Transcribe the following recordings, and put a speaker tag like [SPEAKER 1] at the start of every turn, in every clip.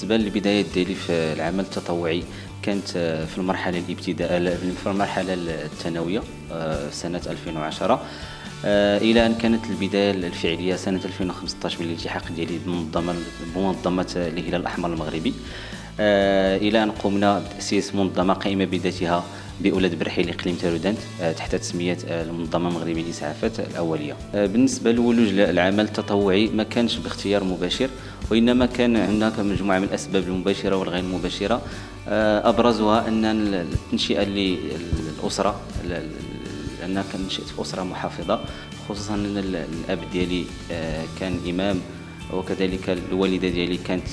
[SPEAKER 1] بالنسبة للبدايات ديالي في العمل التطوعي كانت في المرحلة الابتدائيه في المرحلة الثانوية سنة 2010 إلى أن كانت البداية الفعلية سنة 2015 بالالتحاق ديالي بمنظمة بمنظمة الهلال الأحمر المغربي إلى أن قمنا بتأسيس منظمة قائمة بذاتها بأولاد برحيل إقليم تارودانت آه، تحت تسمية آه، المنظمة المغربية للإسعافات الأولية. آه، بالنسبة لولوج العمل التطوعي ما كانش باختيار مباشر وإنما كان هناك مجموعة من الأسباب المباشرة والغير المباشرة أبرزها أن التنشئة للأسرة لأن نشأت في أسرة محافظة خصوصا أن الأب ديالي كان إمام وكذلك الوالدة ديالي كانت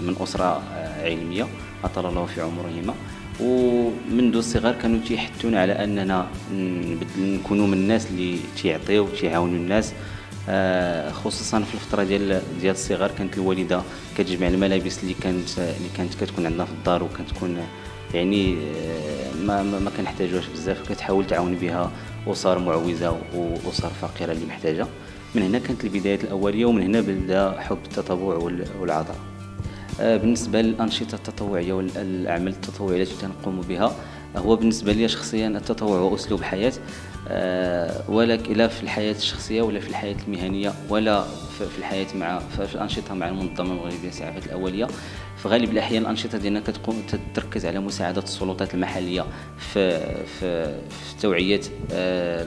[SPEAKER 1] من أسرة علمية أطال الله في عمرهما. ومنذ الصغر كانوا تيحثونا على أننا نكونوا من الناس اللي تيعطيو تيعاونوا الناس. آه، خصوصا في الفترة ديال ديال الصغر كانت الوالدة كتجمع الملابس اللي كانت اللي كانت كتكون عندنا في الدار وكتكون يعني آه، ما ما كنحتاجوهاش بزاف كتحاول تعاون بها أسر معوزة واسر فقيرة اللي محتاجة. من هنا كانت البدايات الأولية ومن هنا بدا حب التطوع والعطاء. بالنسبة للأنشطة التطوعية والأعمال التطوعية التي تنقوم بها هو بالنسبة لي شخصيا التطوع هو أسلوب حياة. آه، ولكن لا في الحياة الشخصية ولا في الحياة المهنية ولا في الحياة مع في الأنشطة مع المنظمة المغربية للاسعافات الأولية. في غالب الأحيان الأنشطة ديالنا كتقوم تركز على مساعدة السلطات المحلية في في, في توعية آه،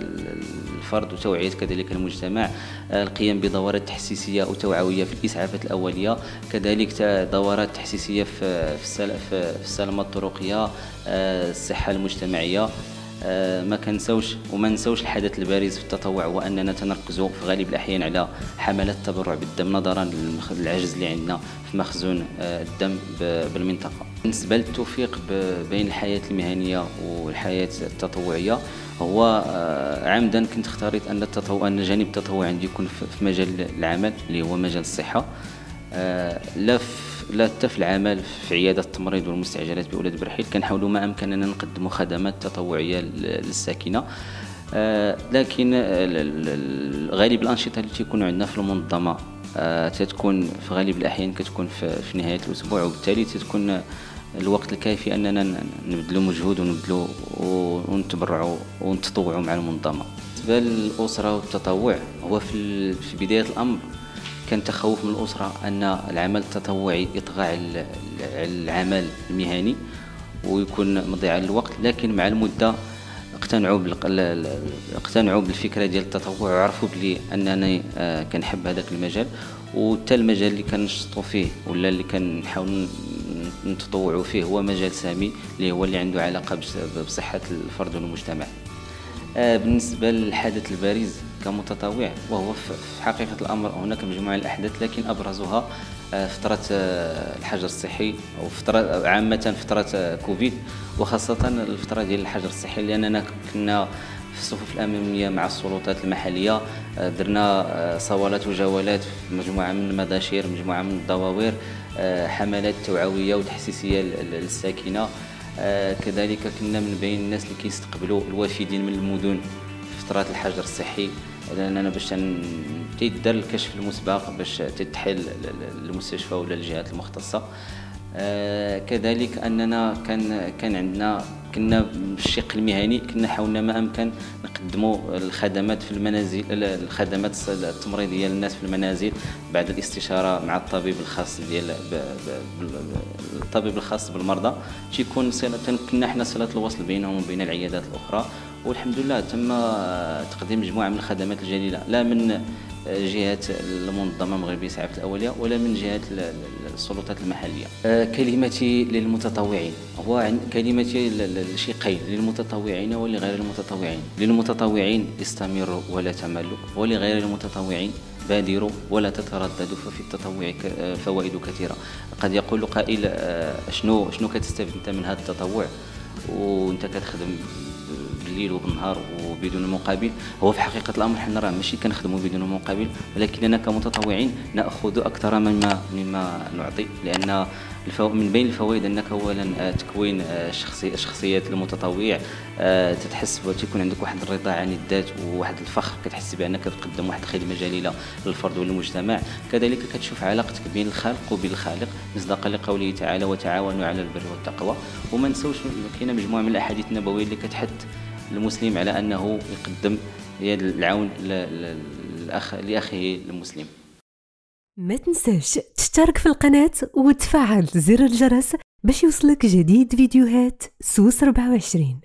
[SPEAKER 1] الفرد وتوعية كذلك المجتمع آه، القيام بدورات تحسيسية وتوعويه في الإسعافات الأولية كذلك دورات تحسيسية في في السلامة الطرقية الصحة المجتمعية. ما كنساوش وما نساوش الحدث البارز في التطوع هو اننا تنركزوا في غالب الأحيان على حملات التبرع بالدم نظرا للعجز اللي عندنا في مخزون آه، الدم بالمنطقة. بالنسبة للتوفيق بين الحياة المهنية والحياة التطوعية هو آه، عمدا كنت اختاريت أن التطوع أن جانب التطوع عندي يكون في مجال العمل اللي هو مجال الصحة. لا في لا حتى في العمل في عيادة التمريض والمستعجلات باولاد برحيل. كنحاولوا ما امكننا نقدموا خدمات تطوعية للساكنة. آه، لكن غالب الأنشطة اللي تيكون عندنا في المنظمه آه، تتكون في غالب الأحيان كتكون في نهاية الأسبوع وبالتالي تتكون الوقت الكافي أننا نبذلوا مجهود ونبذلوا ونتبرعوا ونتطوعوا مع المنظمه بالنسبة للأسرة والتطوع هو في بداية الأمر كان تخوف من الأسرة أن العمل التطوعي يطغى على العمل المهني ويكون مضيعا للوقت لكن مع المدة اقتنعوا اقتنعوا بالفكرة ديال التطوع وعرفوا بلي أنني آه، كنحب هذاك المجال وحتى المجال اللي كنشطوا فيه ولا اللي كنحاول نتطوعوا فيه هو مجال سامي اللي هو اللي عنده علاقة بصحة الفرد والمجتمع. آه، بالنسبة للحدث البارز كمتطوع وهو في حقيقة الأمر هناك مجموعة الأحداث لكن أبرزها آه، فترة آه، الحجر الصحي أو فترة عامة فترة آه، كوفيد وخاصة الفترة ديال الحجر الصحي لأننا كنا في الصفوف الأمامية مع السلطات المحلية درنا صوالات وجولات في مجموعة من المداشير مجموعة من الدواوير حملات توعوية وتحسيسية للساكنة. كذلك كنا من بين الناس اللي كيستقبلوا الوافدين من المدن في فترات الحجر الصحي. لاننا باش تيدار الكشف المسبق باش تتحل المستشفى ولا الجهات المختصة. آه كذلك أننا كان كان عندنا كنا بالشق المهني كنا حاولنا ما أمكن نقدموا الخدمات في المنازل الخدمات التمريضية للناس في المنازل بعد الاستشارة مع الطبيب الخاص ديال الطبيب الخاص بالمرضى. تيكون كنا حنا صلة الوصل بينهم وبين العيادات الأخرى. والحمد لله تم تقديم مجموعة من الخدمات الجليلة لا من جهة المنظمة المغربية للاسعاف الأولية ولا من جهة السلطات المحلية. آه، كلمتي للمتطوعين هو كلمتي للشقين للمتطوعين ولغير المتطوعين. للمتطوعين استمروا ولا تملوا ولغير المتطوعين بادروا ولا تترددوا ففي التطوع آه، فوائد كثيرة. قد يقول قائل آه، شنو شنو كتستفيد أنت من هذا التطوع وأنت كتخدم بالليل وبالنهار وبدون مقابل. هو في حقيقة الأمر حنا راه ماشي كنخدموا بدون مقابل ولكننا كمتطوعين نأخذ أكثر مما مما نعطي لأن من بين الفوائد أنك اولا آه، تكوين آه، شخصي شخصيات المتطوع آه، تتحس وتكون عندك واحد الرضا عن الذات وواحد الفخر كتحس بأنك تقدم واحد الخدمة جليلة للفرد وللمجتمع كذلك كتشوف علاقتك بين الخالق وبين الخالق مصداقا لقوله تعالى وتعاونوا على البر والتقوى. وما نسوش كاينة مجموعة من الأحاديث النبوية اللي كتحث المسلم على أنه يقدم يد العون لأخيه المسلم.
[SPEAKER 2] ما تنساش تشترك في القناة وتفعل زر الجرس باش يوصلك جديد فيديوهات سوس 24